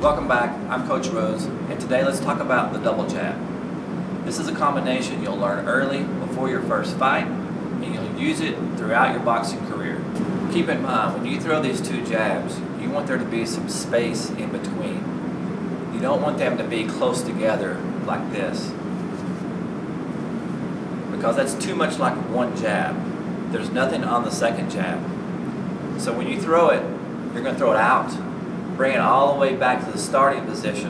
Welcome back, I'm Coach Rose, and today let's talk about the double jab. This is a combination you'll learn early before your first fight, and you'll use it throughout your boxing career. Keep in mind, when you throw these two jabs, you want there to be some space in between. You don't want them to be close together like this, because that's too much like one jab. There's nothing on the second jab. So when you throw it, you're going to throw it out bring it all the way back to the starting position,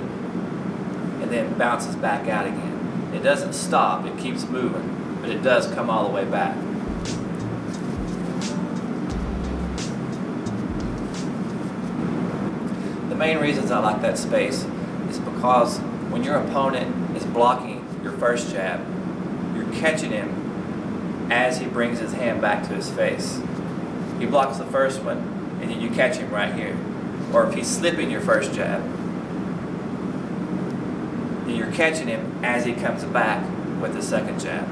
and then bounces back out again. It doesn't stop, it keeps moving, but it does come all the way back. The main reasons I like that space is because when your opponent is blocking your first jab, you're catching him as he brings his hand back to his face. He blocks the first one, and then you catch him right here or if he's slipping your first jab, then you're catching him as he comes back with the second jab.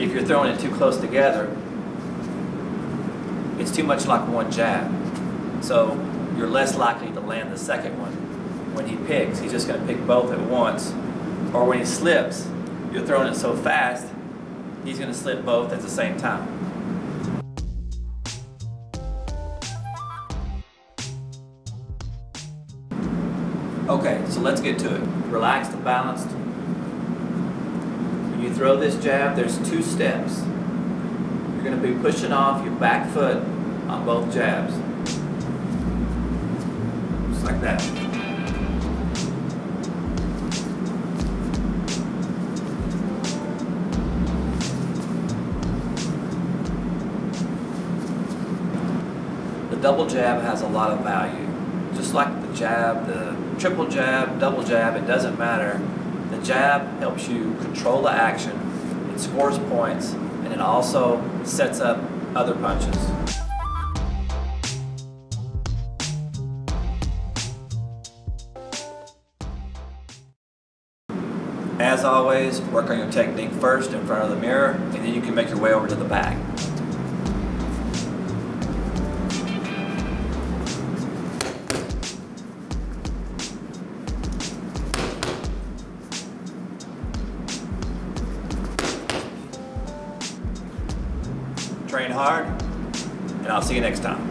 If you're throwing it too close together, it's too much like one jab. So you're less likely to land the second one. When he picks, he's just going to pick both at once. Or when he slips, you're throwing it so fast, he's going to slip both at the same time. Okay, so let's get to it. Relaxed and balanced. When you throw this jab, there's two steps. You're going to be pushing off your back foot on both jabs. Just like that. The double jab has a lot of value. Just like the jab, the triple jab, double jab, it doesn't matter. The jab helps you control the action, it scores points, and it also sets up other punches. As always, work on your technique first in front of the mirror, and then you can make your way over to the back. Train hard, and I'll see you next time.